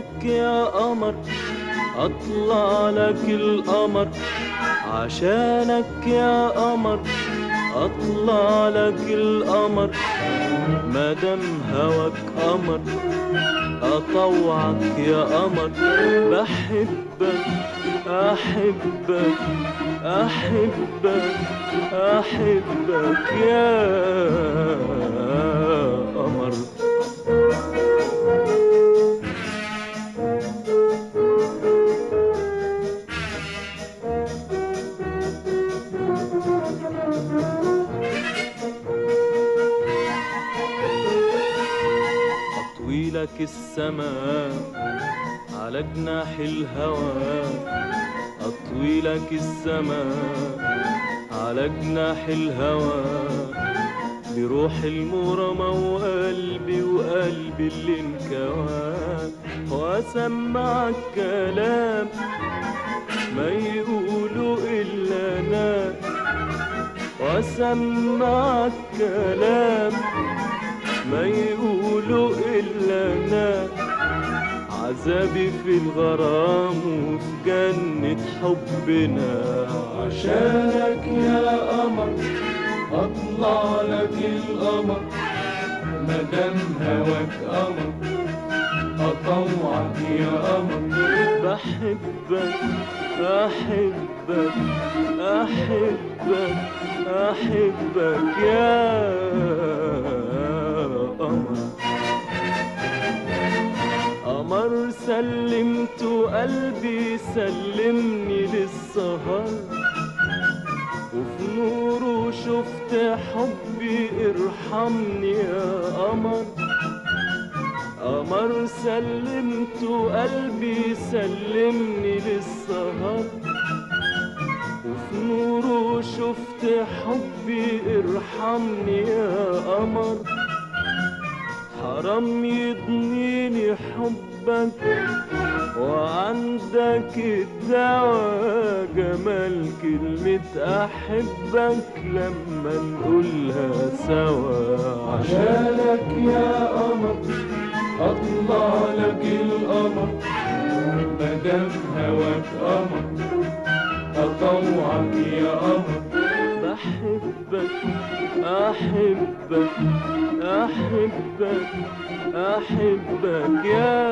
قمر أطلع لك القمر. عشانك يا قمر أطلع لك القمر. مادام هواك قمر أطوعك يا قمر. بحبك أحبك أحبك أحبك يا لك السماء على جناح الهوى أطوي لك السماء على جناح الهوى. بروح المرمى وقلبي وقلبي اللي انكوى وأسمعك كلام ما يقولوا إلا أنا. وأسمعك كلام ما يقولوا إلا أنا. عذابي في الغرام وفي جنة حبنا. عشانك يا قمر أطلع لك القمر. مدام هواك قمر أطوعك يا قمر. بحبك أحبك أحبك أحبك يا سلمت قلبي سلمني للسهر. وفي نوره شفت حبي ارحمني يا قمر. قمر سلمت قلبي سلمني للسهر. وفي نوره شفت حبي ارحمني يا قمر. حرام يضنيني حبك وعندك الدواء جمال كلمة أحبك لما نقولها سوا. عشانك يا قمر أطلع لك القمر مدام هواك قمر. أحبك أحبك أحبك يا